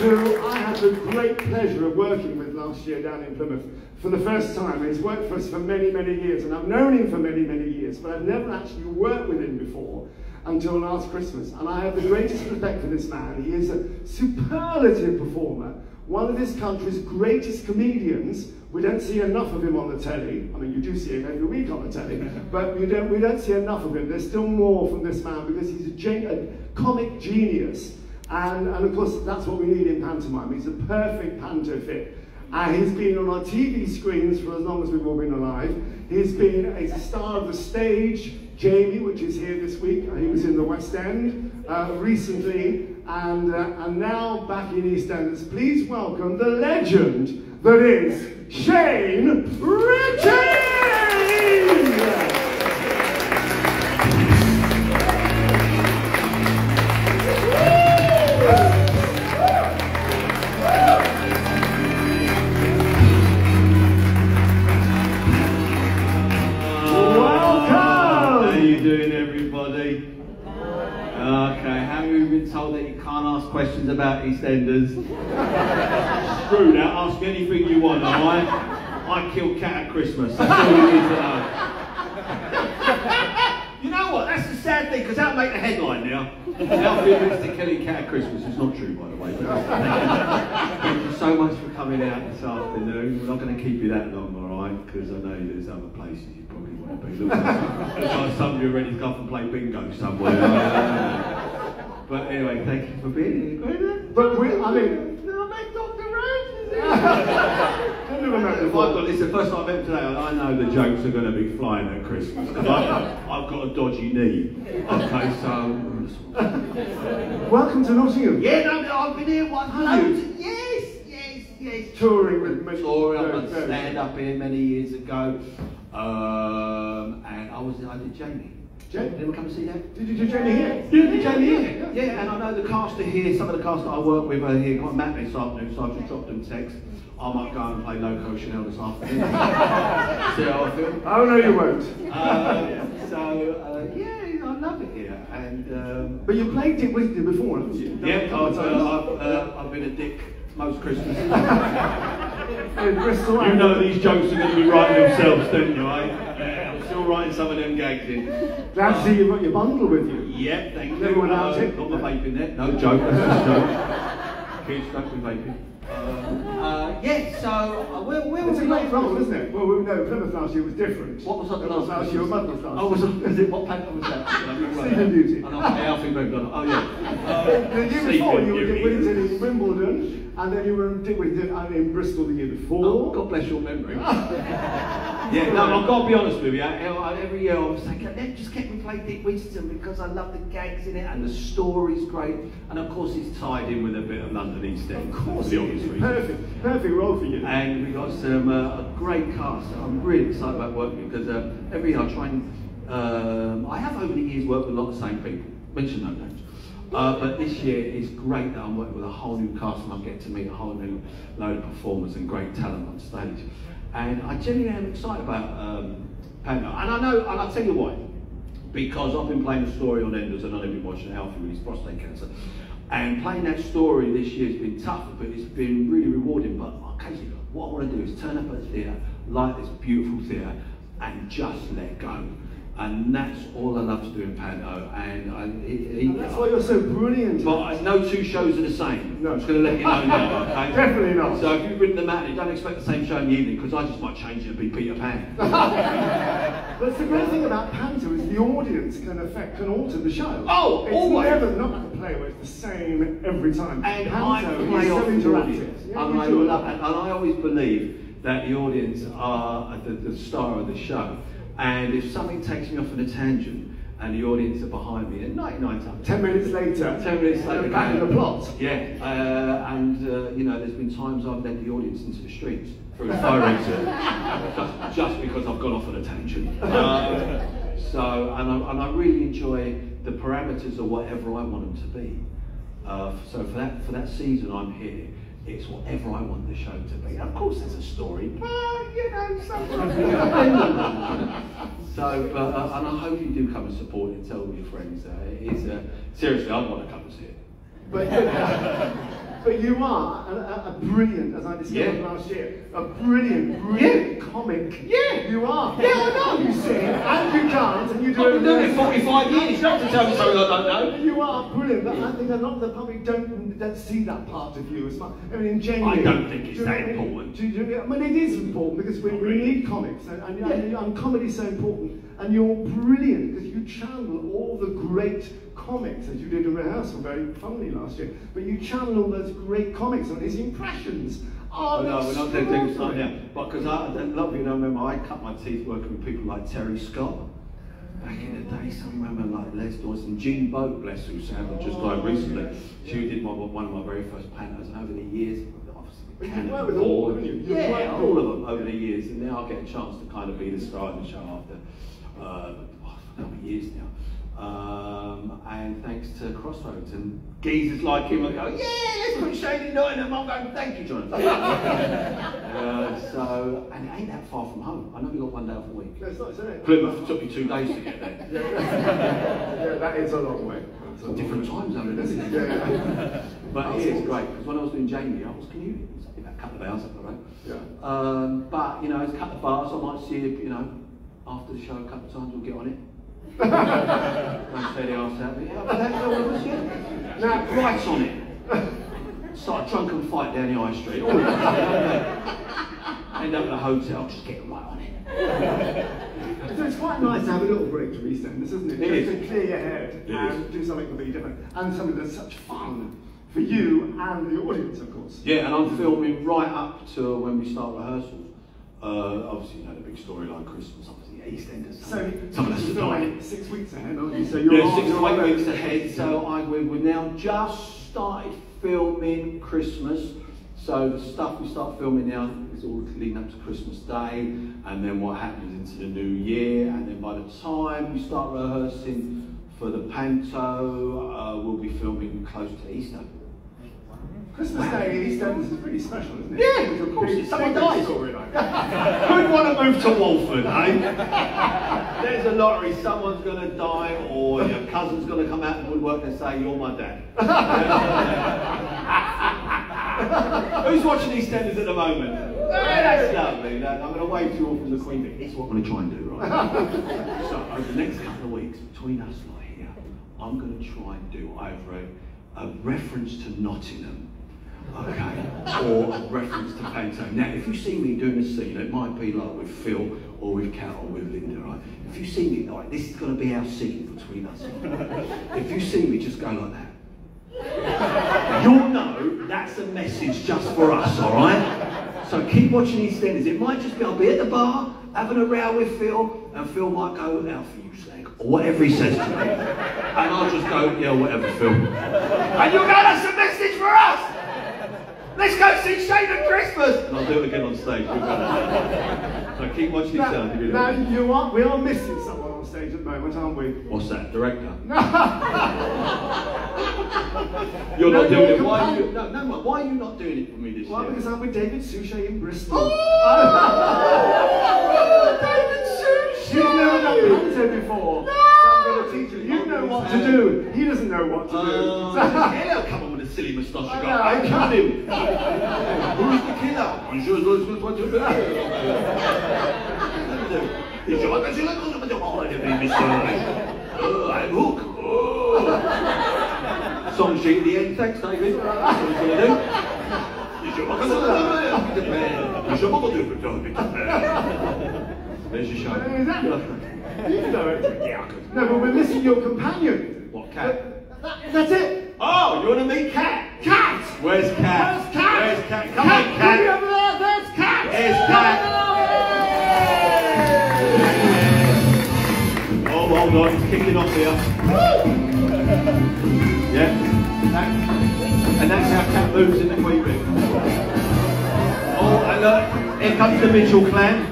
who I had the great pleasure of working with last year down in Plymouth for the first time. He's worked for us for many, many years, and I've known him for many, many years, but I've never actually worked with him before until last Christmas. And I have the greatest respect for this man. He is a superlative performer, one of this country's greatest comedians. We don't see enough of him on the telly. I mean, you do see him every week on the telly, but don't, we don't see enough of him. There's still more from this man because he's a, gen- a comic genius. And, and of course, that's what we need in pantomime. He's a perfect panto fit. Uh, he's been on our TV screens for as long as we've all been alive. He's been a star of the stage, Jamie, which is here this week. He was in the West End uh, recently, and, uh, and now back in EastEnders. Please welcome the legend that is Shane Richie! Everybody? Okay, have you been told that you can't ask questions about EastEnders? Screw that, ask anything you want, alright? I kill cat at Christmas, that's all you need to know. you know what, that's the sad thing, because that'll make the headline now. Alfie admits to killing cat at Christmas. It's not true, by the way. Thank you so much for coming out this afternoon. We're not going to keep you that long, alright? Because I know there's other places you probably want to be. Looks like looks like somebody already come and play bingo somewhere. but anyway, thank you for being here. But we, I mean, I met Dr. Rose. You remember If I've got, it's the first time I've met him today, I know the jokes are going to be flying at Christmas. 'cause I, I've got a dodgy knee. Okay, so. Welcome to Nottingham. Yeah, no, no, I've been here one loads. Yes, yes, yes. Touring with me. Touring, I've done no. stand up here many years ago. Um, and I was, I did Jamie. Jamie? Did anyone come and see that? Did you do Jamie here? You did Jamie here? Yeah, and I know the cast are here. Some of the cast that I work with are here. Got Matt this afternoon, so I just dropped them text. I might go and play Loco Chanel this afternoon. see how I feel. Oh no, you won't. Um, so uh, yeah, I love it here, and um, But you played Dick Whittington before, haven't you? yeah, I've, uh. I've, uh, I've been a dick most Christmases. You know these jokes are going to be writing themselves, don't you? I, yeah, I'm still writing some of them gags in. Glad to see you've got your bundle with you. Yep, thank you. Never without uh, it. Got my vape in there. No joke, that's just a joke. Kids, don't be vaping. Um, uh, yeah, so uh, where, where It's were a great last role, Christmas? isn't it? Well, we know Plymouth last year was different. What was that Plymouth last last year? Christmas? Mother's last Oh, was it, it what paper was that? Sleeping Beauty. And I Alfie moved on. Oh, yeah. The year before, you were Beauty. Dick in Wimbledon, and then you were Dick Whittington uh, in Bristol the year before. Oh, God bless your memory. yeah, no, I've got to be honest with you. Every year I was saying, "Let- just get me play Dick Winston because I love the gags in it and the story's great. And of course, it's tied in with a bit of London East End. Of course, for the it obvious Perfect, perfect role for you. And we've got some uh, a great cast. I'm really excited about working because uh, every year I try and um, I have over the years worked with a lot of the same people. Mention no names. Uh, but this year it's great that I'm working with a whole new cast and I get to meet a whole new load of performers and great talent on stage. And I genuinely am excited about um, Panto. And I know, and I'll tell you why. Because I've been playing a story on Enders and I've been watching Alfie with his prostate cancer. And playing that story this year has been tough, but it's been really rewarding. But occasionally, what I want to do is turn up at a theatre, like this beautiful theatre, and just let go. And that's all I love to do in Panto. And I, it, it, That's why you're so brilliant. but I- no two shows are the same. No. I'm just going to let you know now, okay? Definitely not. So if you've written the you don't expect the same show in the evening, because I just might change it and be Peter Pan. But the great thing about Panto is the audience can affect, can alter the show. Oh, it's always. never not like a play where it's the same every time. And I Panto play is off so interactive. Yeah, and, I love, and I always believe that the audience are the, the star of the show. And if something takes me off on a tangent, and the audience are behind me, and 99 times. Ten minutes later, Ten minutes later, back in the plot. Yeah, uh, and uh, you know, there's been times I've led the audience into the streets through a fire exit, just, just because I've gone off on a tangent. Uh, so, and I, and I really enjoy the parameters of whatever I want them to be. Uh, so for that for that season, I'm here. It's whatever I want the show to be. Of course, there's a story, but you know, sometimes So, but uh, and I hope you do come and support it. Tell all your friends. Uh, it is uh, seriously, I'd want to come and see it. But, but you are a, a, brilliant, as I discovered Yeah. last year, a brilliant, brilliant comic. Yeah. You are. Yeah, I know. You sing and you dance and you do I've been doing it everything. 45 years. Don't to tell me something I don't know. You are brilliant, but I think a lot of the public don't don't see that part of you as much. I mean, genuinely. I don't think it's do that what I mean? important. Do you- do I mean, it is important because we, we need comics, and, and, and, and comedy's so important. And you're brilliant because you channel all the great comics as you did in rehearsal very funnily last year. But you channel all those great comics and his impressions. Oh, are no, we're not doing things like that. But because I, lot of you know, remember, I cut my teeth working with people like Terry Scott. Back in the day, some remember like Les Dawson, Jean Boht, bless who sadly just died recently. She did my, one of my very first panels and over the years, Canada with all, Ball, you? You've Yeah, all of them over the years, and now I get a chance to kind of be the star of the show after uh, oh, a couple of years now. Um, and thanks to Crossroads and geezers like him, I go, yeah, let's put Shady Nottingham. I'm going, thank you, Jonathan. uh, so, and it ain't that far from home. I know we got one day off a week. No, it's not, it? Plymouth took me two days to get there. yeah, that is a long way. That's a long Different time zone, isn't it? Yeah, yeah. But it is great because when I was doing Jamie, I was commuting. It was only about a couple of hours up the road. Yeah. Um, but you know, it's a couple of bars. I might see you, you know, after the show a couple of times. We'll get on it. Don't say the arse out. But yeah, but that's all of us, yeah. Now, Rights on it. Start a drunken fight down the high street. All End up in a hotel. Just get right on it. So it's quite nice to have a little break to reset this, isn't it? It Just is. to clear your head It and is. do something completely different. And something that's such fun for you and the audience, of course. Yeah, and I'm filming right up to when we start rehearsals. Uh, obviously, you know the big storyline, Christmas, obviously, EastEnders. So Some of us you're are dying. filming six weeks ahead, aren't you? So you're Yeah, six to eight weeks ahead. So I we we now just started filming Christmas. So the stuff we start filming now is all leading up to Christmas Day, and then what happens into the new year, and then by the time we start rehearsing for the panto, uh, we'll be filming close to Easter. Christmas Day in EastEnders is pretty special, isn't it? Yeah, It's of course, it's someone big dies. storyline. Who'd want to move to Walford, eh? There's a lottery, someone's going to die, or your cousin's going to come out and woodwork and say, You're my dad. Who's watching EastEnders at the moment? That's lovely. That- I'm going to wave to you all from the Queen Bee. This is what I'm going to try and do, right? so, over the next couple of weeks, between us lot here, I'm going to try and do either a, a reference to Nottingham Okay, or a reference to Panto. Now, if you see me doing a scene, it might be like with Phil or with Kat or with Linda, right? If you see me, like, this is going to be our scene between us. If you see me, just go like that. You'll know that's a message just for us, all right? So keep watching these EastEnders. It might just be I'll be at the bar having a row with Phil, and Phil might go, "Out for you, slag," or whatever he says to me, and I'll just go, "Yeah, whatever, Phil." And you'll go, "That's a message for us." Let's go see Shane at Christmas! And I'll do it again on stage. So keep watching Now, yourself. you now don't. you are, we are missing someone on stage at the moment, aren't we? What's that, director? No. You're No, not doing it. Why are you? No, no, no, why are you not doing it for me this Well, year? because I'm with David Suchet in Bristol. Oh! David Suchet! You've never done panto before. So I'm going to teach you. You know what to do. He doesn't know what to Uh, do. yeah, he'll come on with a silly moustache. I you know, I I killed him. Who's the killer? I'm sure it's what's what to do. He's your mother's like, oh, but oh, I didn't miss Oh, I'm hook. Oh. Song sheet at the end. Thanks, David. That's what he's going to do. He's your mother's He's your mother's There's your show. You know it. Yeah, I could. No, but we're missing your companion. What, Cat? That- that's it. Oh, you want to meet Cat? Cat. Where's Cat? Where's Cat? Where's Cat? Come Cat, on, come Cat. over there. There's Cat. There's Cat. Oh, hold on, it's kicking off here. Yeah. That- and that's how Cat moves in the Queen. Oh, and look, here comes the Mitchell clan.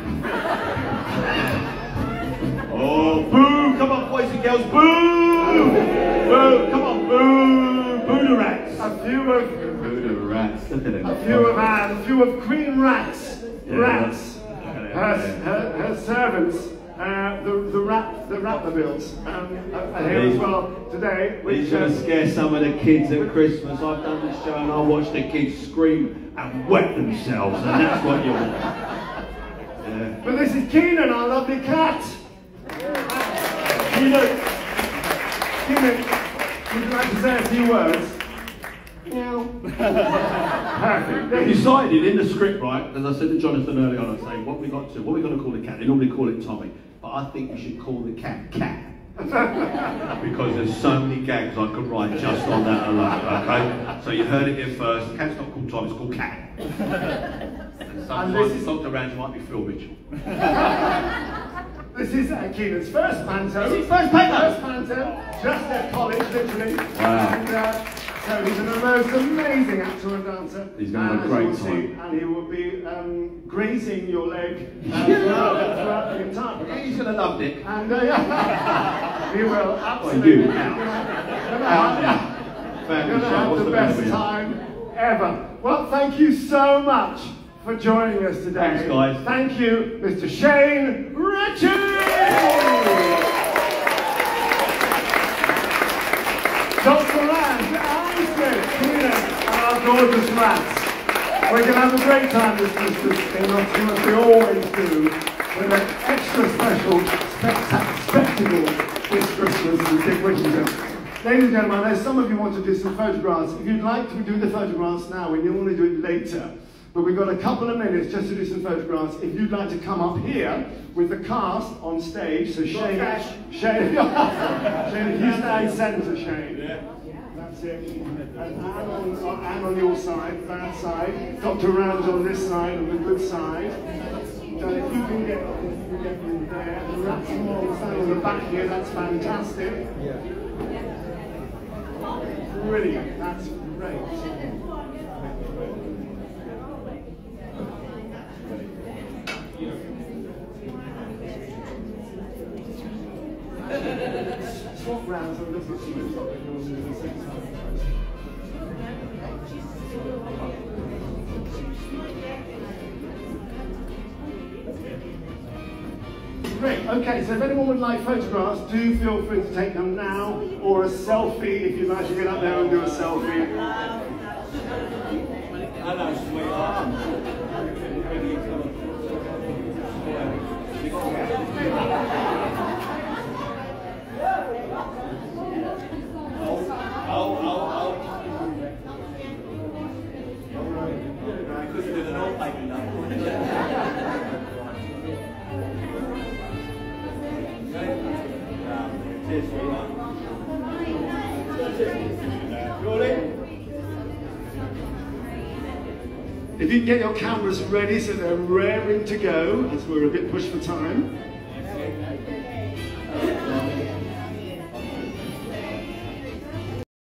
Come on, boys boo! Boo! Come on, boo! Boo the rats! A few of Boo the rats. Look at them. a few of our, a few of Queen Rats. Yeah, Rats. look at it, Her, her, her servants. uh, the the rap the Ratmobiles um, are here as well today. He's Which, going to scare some of the kids at Christmas. I've done this show and I watched the kids scream and wet themselves, and that's what you want. Yeah. but this is Keenan, our lovely cat. Keenan, Keenan, would you like to say a few words? Perfect. Decided in the script, right, as I said to Jonathan earlier on, I say, what we got to, what we going to call the cat? They normally call it Tommy, but I think we should call the cat Cat. because there's so many gags I could write just on that alone, okay? So you heard it here first. Cat's not called Tom, it's called Cat. And sometimes is- Dr. Rand might be Phil Mitchell. This is uh, Keenan's first panto. This is first panto? First panto, just at college, literally. Wow. And uh, so he's an most amazing actor and dancer. He's gonna have a great you'll see, time. and he will be um, grazing your leg uh, throughout, throughout the entire production. He's going to love it. And uh, yeah, he will Well, absolutely. you, You're out. gonna Out have- now. Family You're gonna show, have what's the the best benefit? time ever. Well, thank you so much for joining us today. Thanks, guys. Thank you, Mr. Shane Richie. Dr. Rand, Alistair, Tina, and our gorgeous rats. We're going to have a great time this Christmas in Nottingham, as we always do, with an extra special spectac- spectacle this Christmas with Dick Whittington. Ladies and gentlemen, there's some of you want to do some photographs. If you'd like to do the photographs now, we normally do it later. But we've got a couple of minutes just to do some photographs. If you'd like to come up here with the cast on stage, so Shane, Shane, Shane, if you stand centre, Shane. Yeah. That's it. And Anne on, Anne on your side, that side. Dr. Rams on this side, on the good side. And if you can get, if you can get in there, and that's all stand on the back here, that's fantastic. Yeah. Brilliant, that's great. Okay, so if anyone would like photographs, do feel free to take them now, or a selfie if you'd like to get up there and do a selfie. If you can get your cameras ready so they're raring to go, as we're a bit pushed for time.